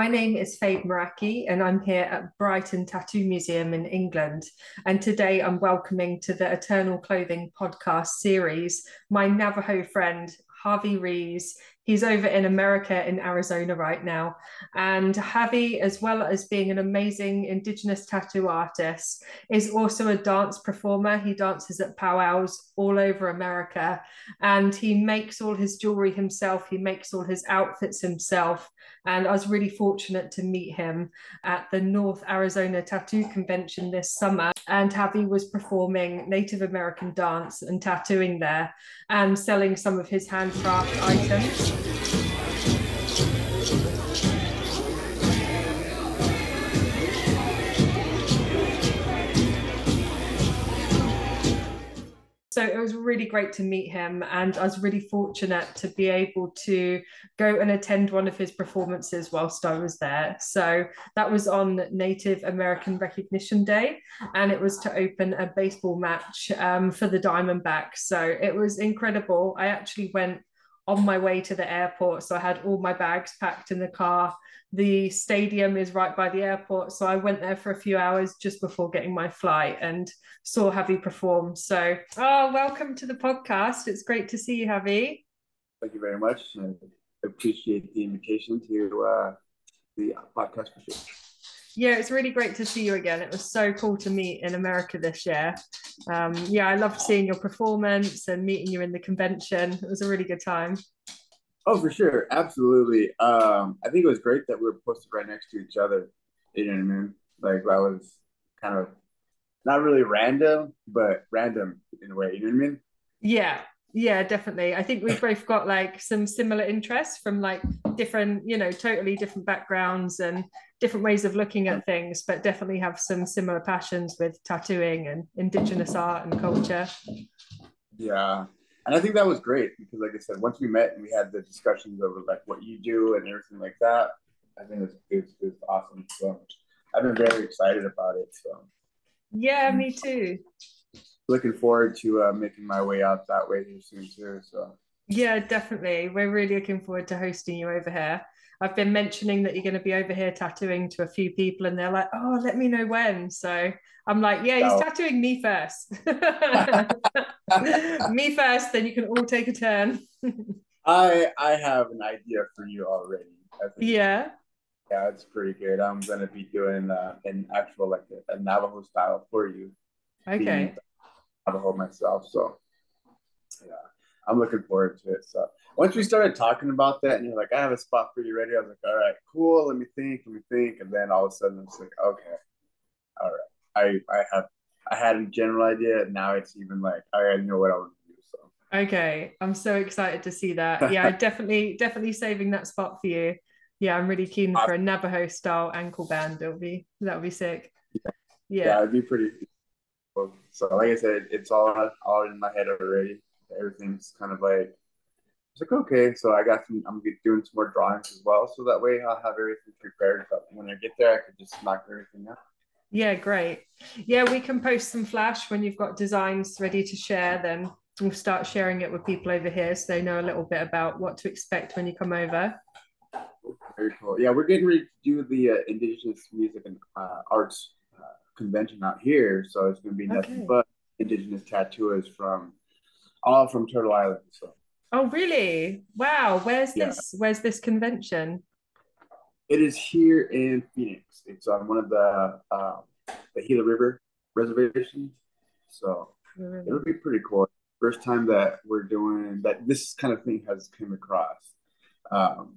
My name is Faye Meraki, and I'm here at Brighton Tattoo Museum in England. And today I'm welcoming to the Eternal Clothing podcast series my Navajo friend, Harvey Rees. He's over in America in Arizona right now. And Javi, as well as being an amazing Indigenous tattoo artist, is also a dance performer. He dances at powwows all over America and he makes all his jewelry himself, he makes all his outfits himself. And I was really fortunate to meet him at the North Arizona Tattoo Convention this summer. And Javi was performing Native American dance and tattooing there and selling some of his handcraft items. So it was really great to meet him and i was really fortunate to be able to go and attend one of his performances whilst i was there. So that was on native american recognition day and it was to open a baseball match um, for the diamondbacks. So it was incredible. I actually went on my way to the airport so i had all my bags packed in the car the stadium is right by the airport. So I went there for a few hours just before getting my flight and saw Javi perform. So, oh, welcome to the podcast. It's great to see you, Javi. Thank you very much. I appreciate the invitation to uh, the podcast for sure. Yeah, it's really great to see you again. It was so cool to meet in America this year. Um, yeah, I loved seeing your performance and meeting you in the convention. It was a really good time. Oh, for sure, absolutely. Um, I think it was great that we were posted right next to each other. You know what I mean? Like that was kind of not really random, but random in a way. You know what I mean? Yeah, yeah, definitely. I think we've both got like some similar interests from like different, you know, totally different backgrounds and different ways of looking at things, but definitely have some similar passions with tattooing and indigenous art and culture. Yeah, and I think that was great because, like I said, once we met and we had the discussions over like what you do and everything like that, I think it's it's, it's awesome. So I've been very excited about it. So yeah, me too. Looking forward to uh, making my way out that way here soon too. So yeah, definitely. We're really looking forward to hosting you over here. I've been mentioning that you're going to be over here tattooing to a few people, and they're like, "Oh, let me know when." So I'm like, "Yeah, he's tattooing me first. me first, then you can all take a turn." I I have an idea for you already. yeah. Yeah, it's pretty good. I'm gonna be doing uh, an actual like a, a Navajo style for you. Okay. Navajo myself, so yeah. I'm looking forward to it. So once we started talking about that, and you're like, I have a spot for you ready. I was like, all right, cool. Let me think. Let me think. And then all of a sudden, it's like, okay, all right. I I have I had a general idea. And now it's even like I already know what I want to do. So okay, I'm so excited to see that. Yeah, definitely definitely saving that spot for you. Yeah, I'm really keen for a Navajo style ankle band. It'll be that'll be sick. Yeah, yeah, yeah it'd be pretty. So like I said, it's all all in my head already. Everything's kind of like it's like okay so i got some i'm doing some more drawings as well. So that way i'll have everything prepared. But when i get there i could just knock everything out. Yeah great. Yeah we can post some flash when you've got designs ready to share then. We'll start sharing it with people over here so they know a little bit about what to expect when you come over. Very cool. Yeah we're getting ready to do the uh, indigenous music and uh, arts convention out here so it's going to be nothing okay. but indigenous tattooers from all from Turtle Island. So. Oh really? Wow. Where's yeah. this? Where's this convention? It is here in Phoenix. It's on one of the um, the Gila River reservations. So it'll be pretty cool. First time that we're doing that. This kind of thing has come across. Um,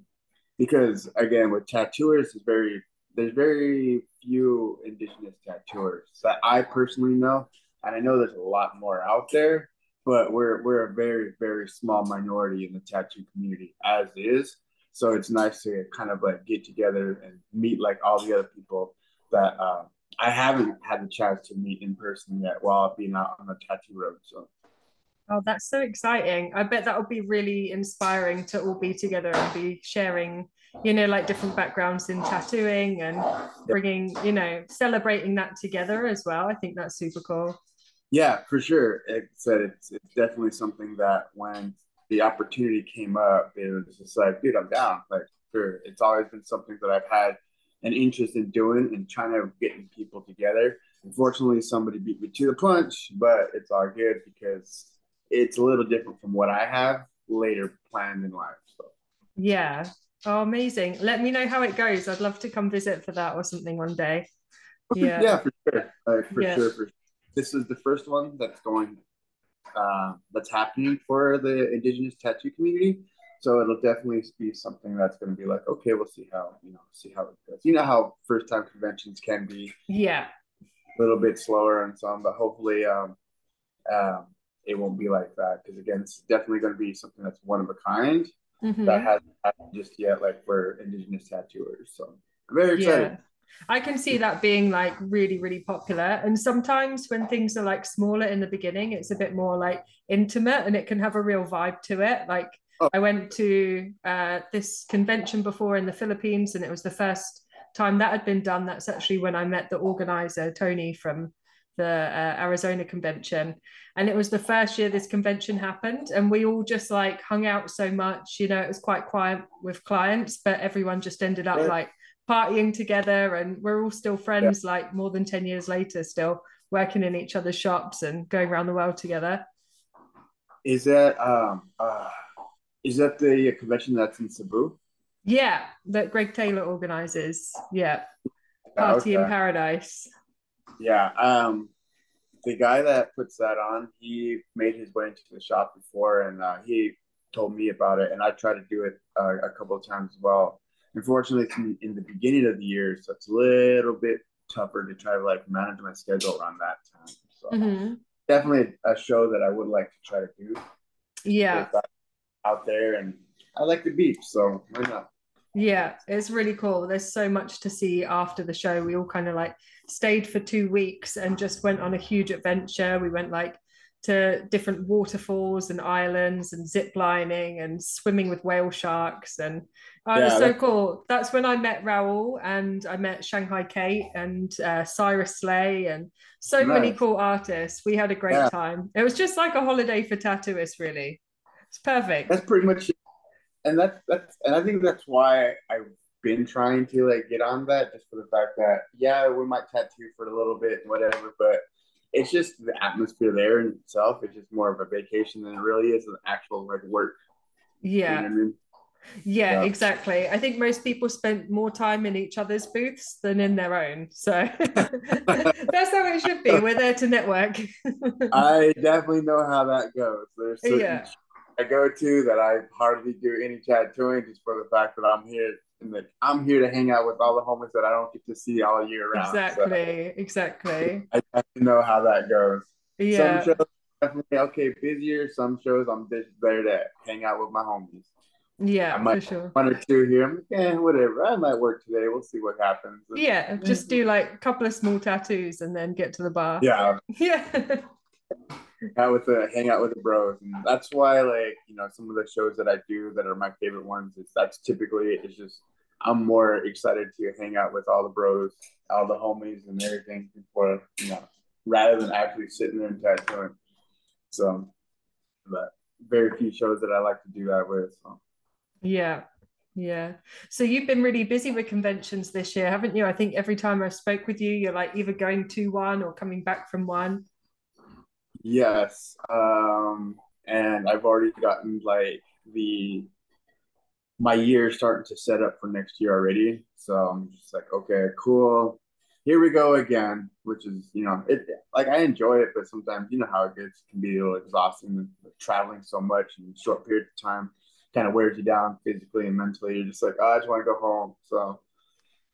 because again, with tattooers, is very there's very few indigenous tattooers that I personally know, and I know there's a lot more out there but we're we're a very very small minority in the tattoo community as is. So it's nice to kind of like get together and meet like all the other people that uh, I haven't had the chance to meet in person yet while being out on the tattoo road. So. Oh, that's so exciting. I bet that will be really inspiring to all be together and be sharing, you know, like different backgrounds in tattooing and bringing, you know, celebrating that together as well. I think that's super cool. Yeah, for sure. It said it's, it's definitely something that when the opportunity came up, it was just like, dude, I'm down. Like, sure. It's always been something that I've had an interest in doing and trying to getting people together. Unfortunately, somebody beat me to the punch, but it's all good because it's a little different from what I have later planned in life. So yeah. Oh, amazing. Let me know how it goes. I'd love to come visit for that or something one day. Yeah, yeah for sure. Uh, for yeah. sure. For sure. This is the first one that's going, uh, that's happening for the Indigenous tattoo community. So it'll definitely be something that's going to be like, okay, we'll see how you know, see how it goes. You know how first time conventions can be. Yeah. A little bit slower and some, but hopefully, um, um, it won't be like that because again, it's definitely going to be something that's one of a kind mm-hmm. that hasn't happened just yet, like for indigenous tattooers. So I'm very excited. Yeah. I can see that being like really, really popular. And sometimes when things are like smaller in the beginning, it's a bit more like intimate and it can have a real vibe to it. Like oh. I went to uh, this convention before in the Philippines and it was the first time that had been done. That's actually when I met the organizer, Tony from the uh, Arizona convention. And it was the first year this convention happened. And we all just like hung out so much. You know, it was quite quiet with clients, but everyone just ended up like partying together. And we're all still friends, yeah. like more than 10 years later, still working in each other's shops and going around the world together. Is that um uh, is that the convention that's in Cebu? Yeah, that Greg Taylor organizes. Yeah. Party okay. in Paradise. Yeah. Um, the guy that puts that on, he made his way into the shop before, and uh, he told me about it, and I tried to do it uh, a couple of times as well. Unfortunately, it's in, in, the beginning of the year, so it's a little bit tougher to try to like manage my schedule around that time. So mm-hmm. definitely a show that I would like to try to do. Yeah, out there, and I like the beach, so why not? Yeah, it's really cool. There's so much to see after the show. We all kind of like stayed for two weeks and just went on a huge adventure. We went like to different waterfalls and islands and zip lining and swimming with whale sharks and oh, yeah, it was so cool. That's when I met Raoul and I met Shanghai Kate and uh, Cyrus Slay and so nice. many cool artists. We had a great yeah. time. It was just like a holiday for tattooists, really. It's perfect. That's pretty much it and that's that's and I think that's why I've been trying to like get on that just for the fact that yeah we might tattoo for a little bit and whatever but it's just the atmosphere there in itself it's just more of a vacation than it really is an actual like work yeah you know I mean? yeah, yeah, exactly. I think most people spend more time in each other's booths than in their own. So that's how it should be. We're there to network. I definitely know how that goes. There's certain yeah. I go to that I hardly do any tattooing just for the fact that I'm here and that I'm here to hang out with all the homies that I don't get to see all year round. Exactly, so exactly. I definitely know how that goes. Yeah. Some shows definitely okay, busier. Some shows I'm just there to hang out with my homies. Yeah, I might for sure. One or two here. I'm like, eh, whatever. I might work today. We'll see what happens. Yeah, just do like a couple of small tattoos and then get to the bar. Yeah. Yeah out with the hang out with the bros, and that's why like you know some of the shows that I do that are my favorite ones is that's typically it's just I'm more excited to hang out with all the bros, all the homies, and everything before you know rather than actually sitting there and tattooing. So, but very few shows that I like to do that with. So. Yeah, yeah. So you've been really busy with conventions this year, haven't you? I think every time I spoke with you, you're like either going to one or coming back from one. Yes. Um, and I've already gotten like the my year starting to set up for next year already. So I'm just like, okay, cool. Here we go again, which is, you know, it like I enjoy it, but sometimes you know how it gets can be a little exhausting traveling so much in a short period of time kind of wears you down physically and mentally. You're just like, oh, I just want to go home. So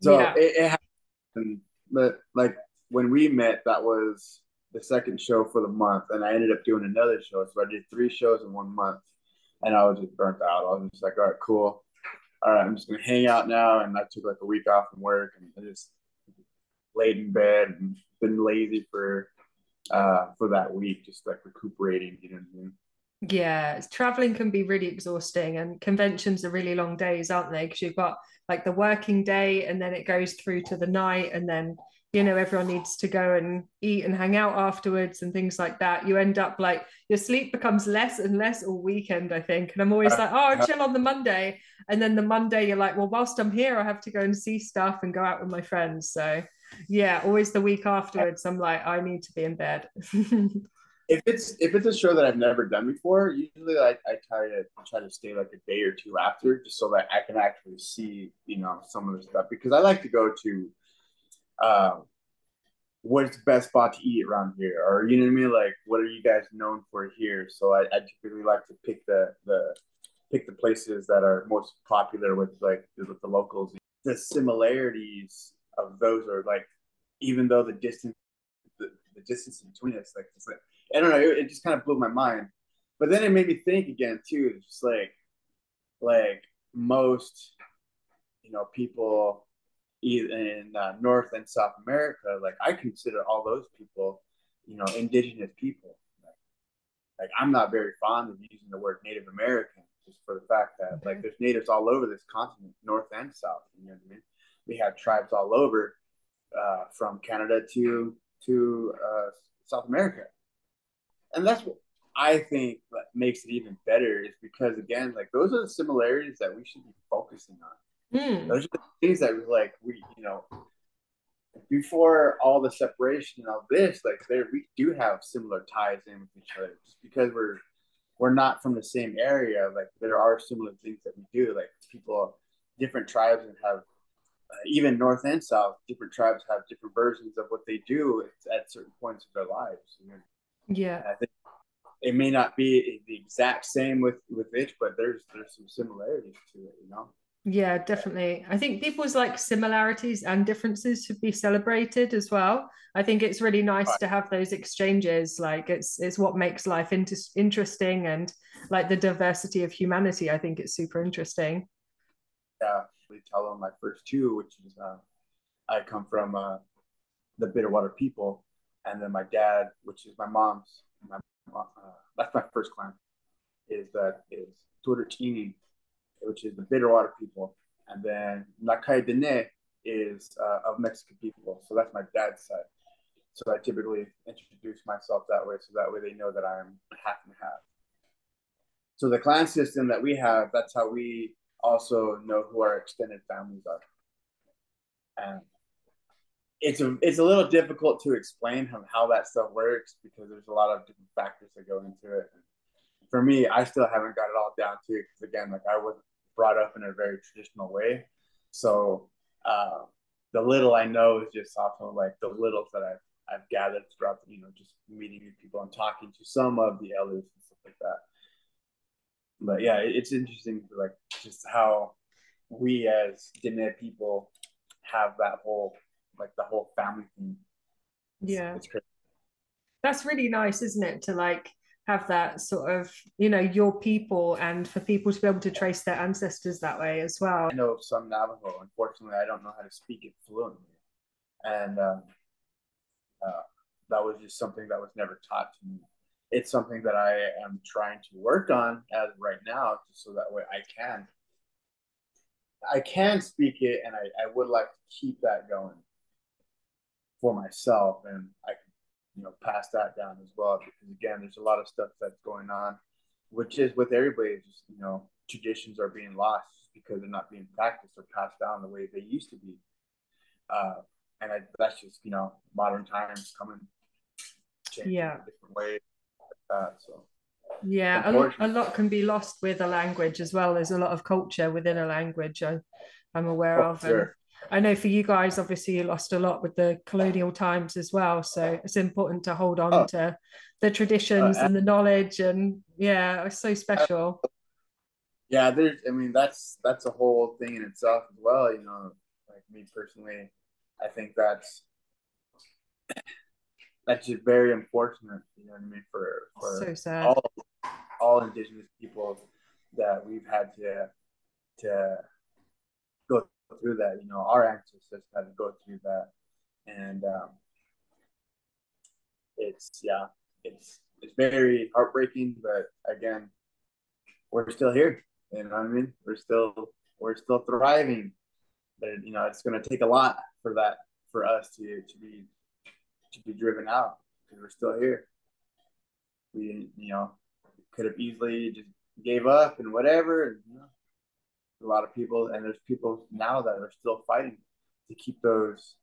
so yeah. it, it happened. But like when we met, that was the second show for the month, and I ended up doing another show. So I did three shows in one month, and I was just burnt out. I was just like, all right, cool. All right, I'm just gonna hang out now. And I took like a week off from work, and I just laid in bed and been lazy for uh for that week, just like recuperating. You know what I mean? Yeah, traveling can be really exhausting, and conventions are really long days, aren't they? Because you've got like the working day, and then it goes through to the night, and then you know everyone needs to go and eat and hang out afterwards and things like that you end up like your sleep becomes less and less all weekend i think. And i'm always uh, like oh I'll chill on the monday. And then the monday you're like well whilst i'm here i have to go and see stuff and go out with my friends. So yeah always the week afterwards i'm like i need to be in bed. If it's if it's a show that i've never done before usually like I try to try to stay like a day or two after just so that i can actually see you know some of the stuff because i like to go to um what's the best spot to eat around here? Or you know what i mean? Like what are you guys known for here? So i, I typically like to pick the the pick the places that are most popular with like with the locals. The similarities of those are like even though the distance the, the distance between us like it's like i don't know it, it just kind of blew my mind. But then it made me think again too it's just like like most you know people in uh, North and South America, like I consider all those people, you know, indigenous people. Like, like I'm not very fond of using the word Native American, just for the fact that like there's natives all over this continent, North and South. You know what I mean? We have tribes all over, uh, from Canada to to uh, South America, and that's what I think makes it even better is because again, like those are the similarities that we should be focusing on Mm. Those are the things that like we, you know, before all the separation and all this, like there we do have similar ties in with each other. Just because we're we're not from the same area, like there are similar things that we do. Like people, different tribes and have uh, even north and south, different tribes have different versions of what they do at certain points of their lives. yeah, I think it may not be the exact same with with it, but there's there's some similarities to it, you know. Yeah, definitely. I think people's like similarities and differences should be celebrated as well. I think it's really nice right. to have those exchanges. Like it's it's what makes life inter- interesting and like the diversity of humanity. I think it's super interesting. Yeah, we tell them my first two, which is uh, I come from uh, the Bitterwater people, and then my dad, which is my mom's. My, uh, that's my first clan. Is that is Turutini which is the Bitterwater people, and then Nakai Dene is uh, of Mexican people. So that's my dad's side. So I typically introduce myself that way, so that way they know that I'm half and half. So the clan system that we have, that's how we also know who our extended families are. And it's a it's a little difficult to explain how, how that stuff works because there's a lot of different factors that go into it. And for me, I still haven't got it all down to because again, like I wasn't brought up in a very traditional way. So uh, the little I know is just often like the littles that I've, I've gathered throughout, you know, just meeting new people and talking to some of the elders and stuff like that. But yeah, it's interesting, like just how we as Diné people have that whole, like the whole family thing. Yeah. It's, it's That's really nice, isn't it? To like have that sort of you know your people and for people to be able to trace their ancestors that way as well. I know some navajo. Unfortunately i don't know how to speak it fluently. And um, uh, that was just something that was never taught to me. It's something that i am trying to work on as right now just so that way i can i can speak it and i, I would like to keep that going for myself and i you know pass that down as well because again there's a lot of stuff that's going on which is with everybody just you know traditions are being lost because they're not being practiced or passed down the way they used to be. Uh, and I, that's just you know modern times coming changing yeah. different way like so. Yeah a lot, a lot can be lost with a language as well. There's a lot of culture within a language I, i'm aware oh, of sure. I know for you guys, obviously, you lost a lot with the colonial times as well. So it's important to hold on oh. to the traditions uh, and the knowledge, and yeah, it's so special. Yeah, there's. I mean, that's that's a whole thing in itself as well. You know, like me personally, I think that's that's just very unfortunate. You know what I mean? For for so all all indigenous people that we've had to to through that. You know, our ancestors had to go through that, and um, it's yeah, it's it's very heartbreaking. But again, we're still here. You know what I mean? We're still we're still thriving. But you know, it's going to take a lot for that for us to to be to be driven out because we're still here. We you know could have easily just gave up and whatever. And, you know, a lot of people, and there's people now that are still fighting to keep those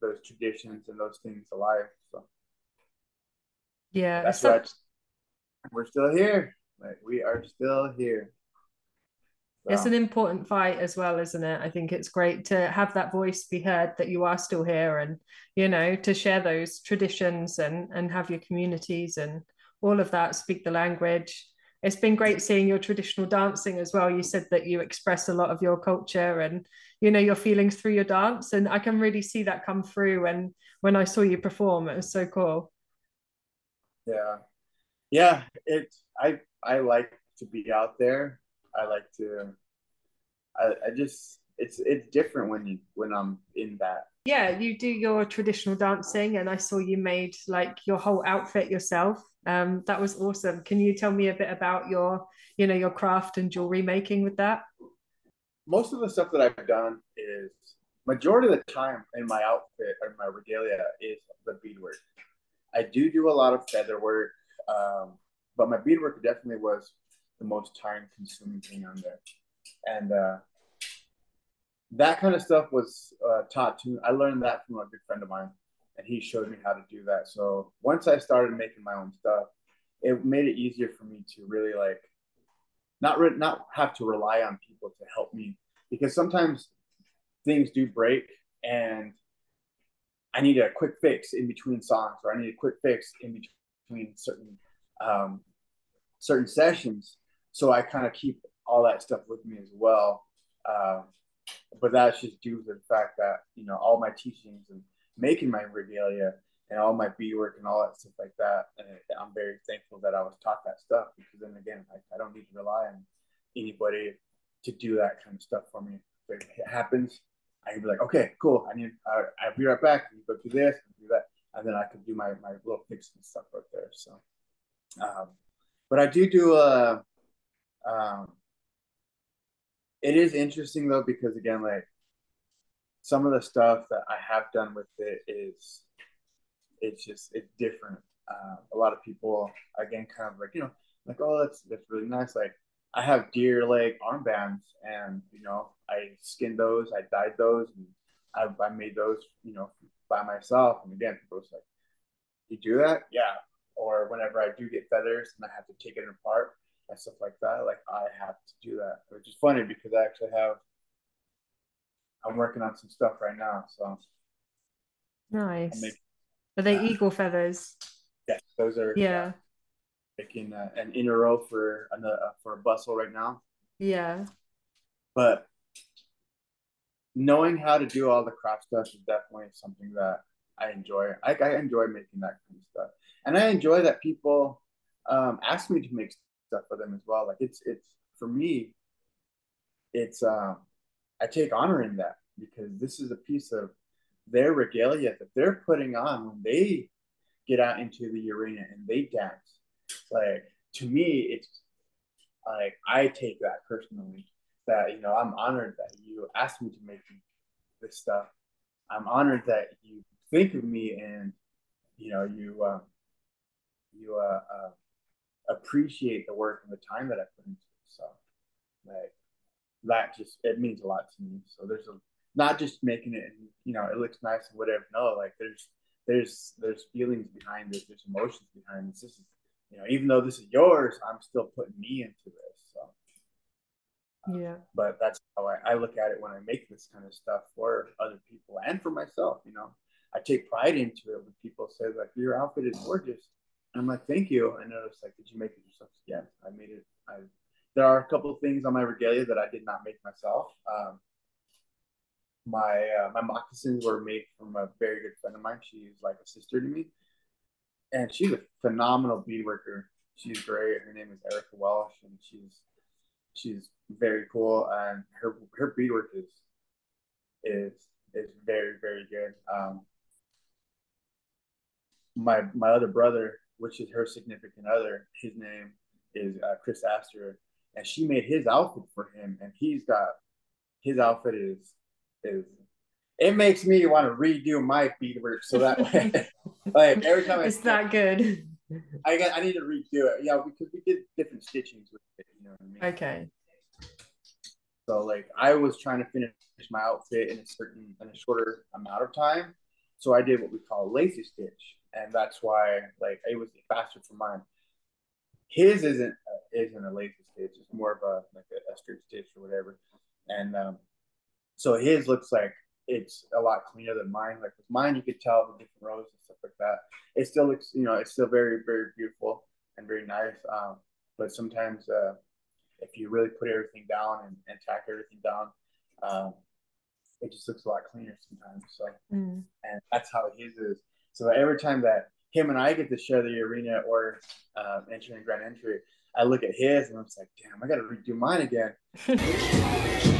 those traditions and those things alive. So yeah, that's why we're still here. Like we are still here. So. It's an important fight as well, isn't it? I think it's great to have that voice be heard that you are still here and you know to share those traditions and and have your communities and all of that speak the language it's been great seeing your traditional dancing as well. You said that you express a lot of your culture and you know your feelings through your dance and i can really see that come through when when i saw you perform. It was so cool. Yeah. Yeah it i i like to be out there. I like to i, I just it's it's different when you when i'm in that yeah you do your traditional dancing and i saw you made like your whole outfit yourself um, that was awesome. Can you tell me a bit about your, you know, your craft and jewelry making with that? Most of the stuff that I've done is majority of the time in my outfit or my regalia is the beadwork. I do do a lot of feather work, um, but my beadwork definitely was the most time consuming thing on there. And uh, that kind of stuff was uh, taught to me. I learned that from a good friend of mine and he showed me how to do that. So once I started making my own stuff, it made it easier for me to really like not re- not have to rely on people to help me because sometimes things do break and I need a quick fix in between songs or I need a quick fix in between certain um, certain sessions. So I kind of keep all that stuff with me as well. Um, but that's just due to the fact that you know all my teachings and making my regalia and all my beadwork and all that stuff like that. And I'm very thankful that I was taught that stuff because then again, I, I don't need to rely on anybody to do that kind of stuff for me. If it happens, I can be like, okay, cool. I need, I, I'll be right back. You go do this, do that, and then I can do my my little fix and stuff right there. So, um, but I do do a. Um, it is interesting though because again, like some of the stuff that I have done with it is it's just it's different. Uh, a lot of people again kind of like you know like oh that's that's really nice. Like I have deer leg armbands and you know I skinned those I dyed those and I, I made those you know by myself. And again people was like you do that? Yeah. Or whenever I do get feathers and I have to take it apart and stuff like that like I have to do that which is funny because I actually have I'm working on some stuff right now. So nice. Are they uh, eagle feathers? Yeah, those are. Yeah. Uh, making uh, an inner row for another uh, for a bustle right now. Yeah. But knowing how to do all the craft stuff is definitely something that I enjoy. I, I enjoy making that kind of stuff, and I enjoy that people um, ask me to make stuff for them as well. Like it's it's for me, it's um I take honor in that because this is a piece of their regalia that they're putting on when they get out into the arena and they dance. Like to me, it's like I take that personally. That you know, I'm honored that you asked me to make this stuff. I'm honored that you think of me and you know you uh, you uh, uh, appreciate the work and the time that I put into it. So, like that just it means a lot to me. So there's a not just making it and you know it looks nice and whatever. No, like there's there's there's feelings behind this, There's emotions behind this. This is you know even though this is yours, I'm still putting me into this. So uh, yeah, but that's how I, I look at it when I make this kind of stuff for other people and for myself. You know, I take pride into it when people say like your outfit is gorgeous. I'm like, thank you. And it's like, did you make it yourself? Yes, I made it. I there are a couple of things on my regalia that I did not make myself. Um, my uh, my moccasins were made from a very good friend of mine. She's like a sister to me, and she's a phenomenal bead worker. She's great. Her name is Erica Welsh, and she's she's very cool. And her her beadwork is is is very very good. Um, my my other brother, which is her significant other, his name is uh, Chris Astor and she made his outfit for him, and he's got his outfit is is it makes me want to redo my beadwork so that way, like every time it's I, that good. I got I need to redo it, yeah, because we did different stitchings with it. You know what I mean? Okay. So like I was trying to finish my outfit in a certain in a shorter amount of time. So I did what we call a lacy stitch, and that's why like it was faster for mine. His isn't uh, isn't a lacy stitch; it's more of a like a, a straight stitch or whatever. And um, so his looks like it's a lot cleaner than mine. Like with mine, you could tell the different rows and stuff like that. It still looks, you know, it's still very very beautiful and very nice. Um, but sometimes uh, if you really put everything down and, and tack everything down, um, it just looks a lot cleaner sometimes. So, mm. and that's how his is. So every time that him and I get to share the arena or uh, entering grand entry, I look at his and I'm just like, damn, I got to redo mine again.